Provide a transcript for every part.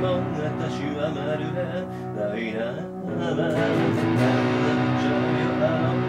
も私はまるでないならばよ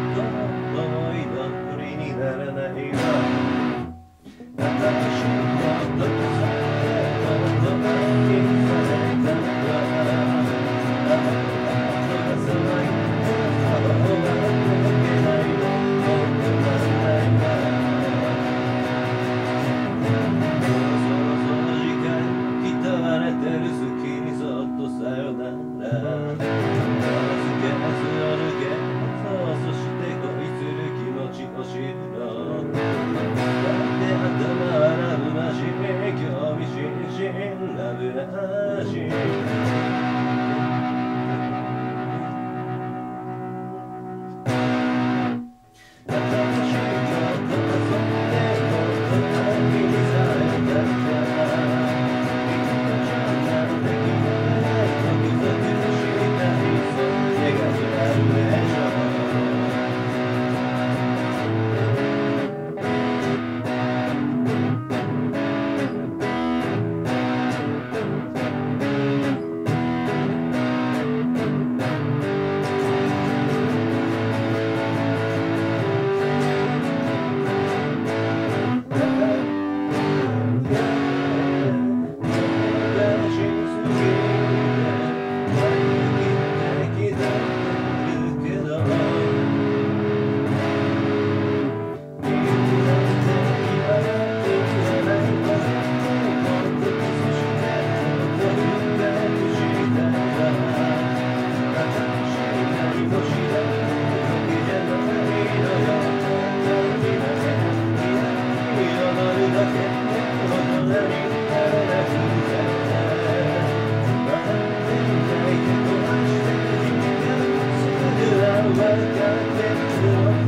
Welcome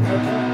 to